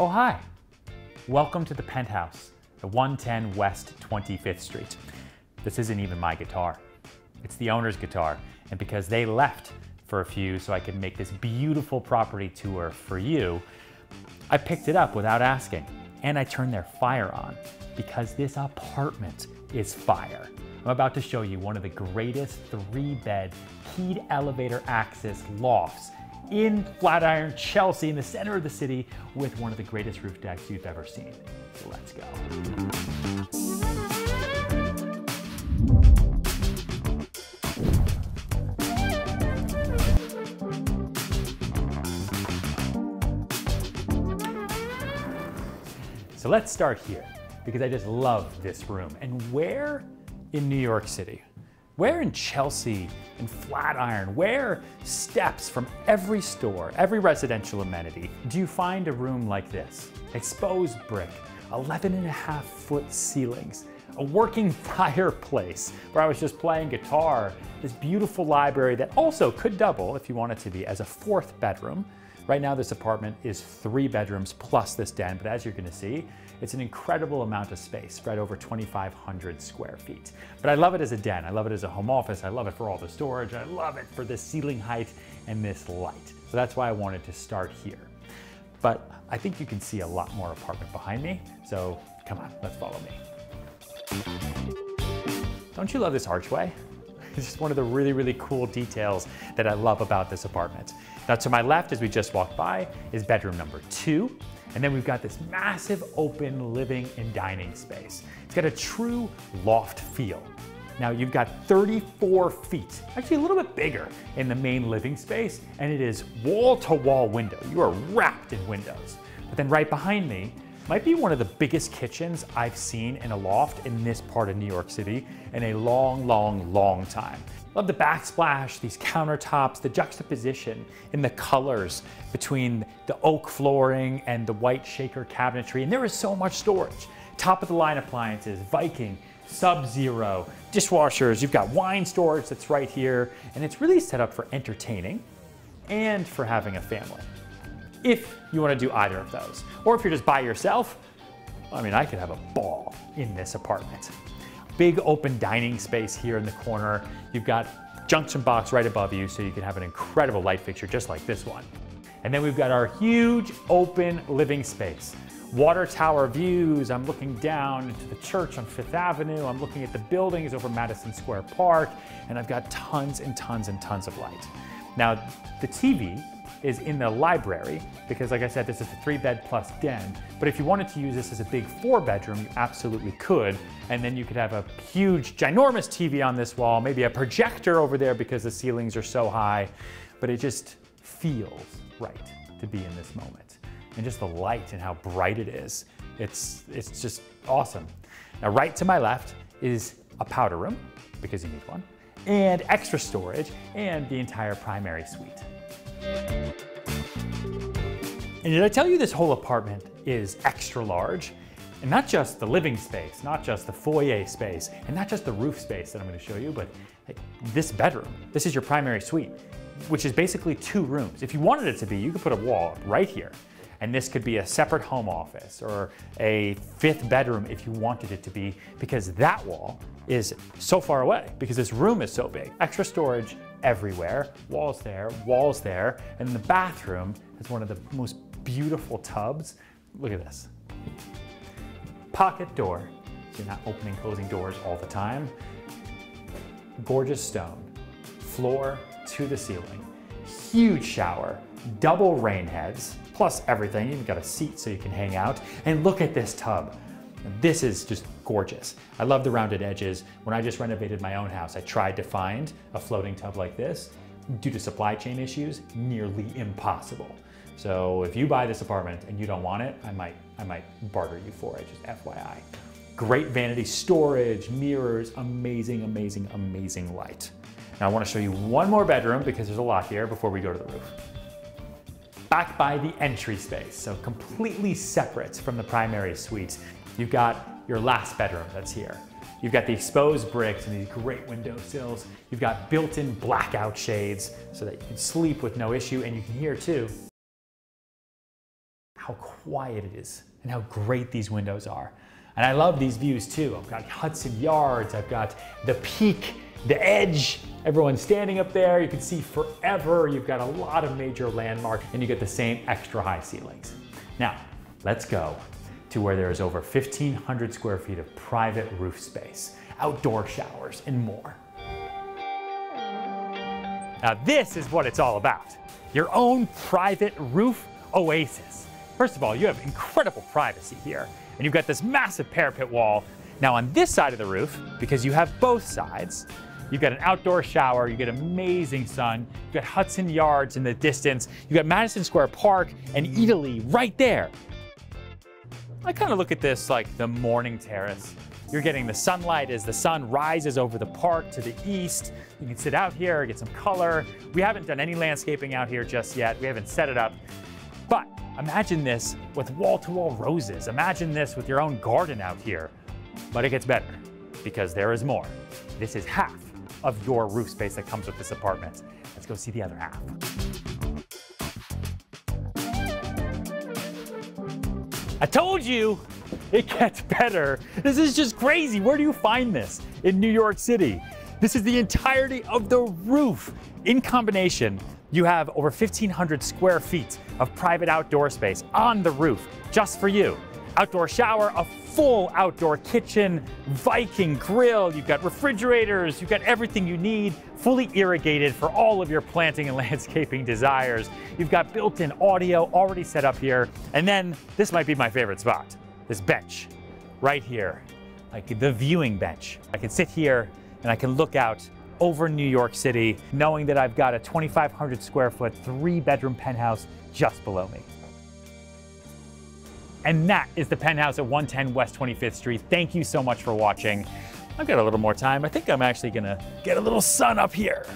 Oh, hi. Welcome to the penthouse at 110 West 25th Street. This isn't even my guitar. It's the owner's guitar. And because they left for a few so I could make this beautiful property tour for you, I picked it up without asking. And I turned their fire on because this apartment is fire. I'm about to show you one of the greatest three bed keyed elevator access lofts in Flatiron, Chelsea, in the center of the city, with one of the greatest roof decks you've ever seen. Let's go. So let's start here because I just love this room. And where in New York City where in Chelsea and Flatiron, where steps from every store, every residential amenity, do you find a room like this? Exposed brick, 11 and a half foot ceilings, a working fireplace where I was just playing guitar, this beautiful library that also could double, if you want it to be, as a fourth bedroom. Right now, this apartment is three bedrooms plus this den, but as you're gonna see, it's an incredible amount of space, spread over 2,500 square feet. But I love it as a den. I love it as a home office. I love it for all the storage. I love it for this ceiling height and this light. So that's why I wanted to start here. But I think you can see a lot more apartment behind me. So come on, let's follow me. Don't you love this archway? It's just one of the really, really cool details that I love about this apartment. Now to my left, as we just walked by, is bedroom number two. And then we've got this massive open living and dining space. It's got a true loft feel. Now you've got 34 feet, actually a little bit bigger in the main living space, and it is wall to wall window. You are wrapped in windows. But then right behind me might be one of the biggest kitchens I've seen in a loft in this part of New York City in a long, long, long time. Love the backsplash, these countertops, the juxtaposition in the colors between the oak flooring and the white shaker cabinetry. And there is so much storage. Top of the line appliances, Viking, Sub-Zero, dishwashers. You've got wine storage that's right here. And it's really set up for entertaining and for having a family. If you want to do either of those. Or if you're just by yourself, I mean, I could have a ball in this apartment big open dining space here in the corner. You've got junction box right above you so you can have an incredible light fixture just like this one. And then we've got our huge open living space. Water tower views, I'm looking down into the church on Fifth Avenue, I'm looking at the buildings over Madison Square Park, and I've got tons and tons and tons of light. Now, the TV is in the library because like I said, this is a three bed plus den. But if you wanted to use this as a big four bedroom, you absolutely could. And then you could have a huge, ginormous TV on this wall, maybe a projector over there because the ceilings are so high. But it just feels right to be in this moment. And just the light and how bright it is. It's, it's just awesome. Now right to my left is a powder room, because you need one, and extra storage, and the entire primary suite. And did I tell you this whole apartment is extra large? And not just the living space, not just the foyer space, and not just the roof space that I'm gonna show you, but this bedroom. This is your primary suite, which is basically two rooms. If you wanted it to be, you could put a wall right here. And this could be a separate home office or a fifth bedroom if you wanted it to be, because that wall is so far away because this room is so big. Extra storage everywhere, walls there, walls there, and the bathroom is one of the most beautiful tubs. Look at this. Pocket door, so you're not opening, closing doors all the time. Gorgeous stone, floor to the ceiling, huge shower, double rain heads, plus everything. You've got a seat so you can hang out. And look at this tub. This is just gorgeous. I love the rounded edges. When I just renovated my own house, I tried to find a floating tub like this. Due to supply chain issues, nearly impossible. So if you buy this apartment and you don't want it, I might, I might barter you for it, just FYI. Great vanity storage, mirrors, amazing, amazing, amazing light. Now I wanna show you one more bedroom because there's a lot here before we go to the roof. Back by the entry space, so completely separate from the primary suite. You've got your last bedroom that's here. You've got the exposed bricks and these great window sills. You've got built-in blackout shades so that you can sleep with no issue and you can hear too how quiet it is and how great these windows are. And I love these views too. I've got Hudson Yards, I've got the peak, the edge, everyone's standing up there. You can see forever. You've got a lot of major landmarks and you get the same extra high ceilings. Now, let's go to where there is over 1,500 square feet of private roof space, outdoor showers, and more. Now this is what it's all about. Your own private roof oasis. First of all, you have incredible privacy here. And you've got this massive parapet wall. Now on this side of the roof, because you have both sides, you've got an outdoor shower, you get amazing sun, you've got Hudson Yards in the distance, you've got Madison Square Park and Eataly right there. I kind of look at this like the morning terrace. You're getting the sunlight as the sun rises over the park to the east. You can sit out here, get some color. We haven't done any landscaping out here just yet. We haven't set it up. Imagine this with wall-to-wall roses. Imagine this with your own garden out here. But it gets better because there is more. This is half of your roof space that comes with this apartment. Let's go see the other half. I told you it gets better. This is just crazy. Where do you find this? In New York City. This is the entirety of the roof. In combination, you have over 1,500 square feet of private outdoor space on the roof just for you. Outdoor shower, a full outdoor kitchen, Viking grill, you've got refrigerators, you've got everything you need, fully irrigated for all of your planting and landscaping desires. You've got built-in audio already set up here. And then this might be my favorite spot, this bench right here, like the viewing bench. I can sit here and I can look out over New York City, knowing that I've got a 2,500 square foot, three bedroom penthouse just below me. And that is the penthouse at 110 West 25th Street. Thank you so much for watching. I've got a little more time. I think I'm actually gonna get a little sun up here.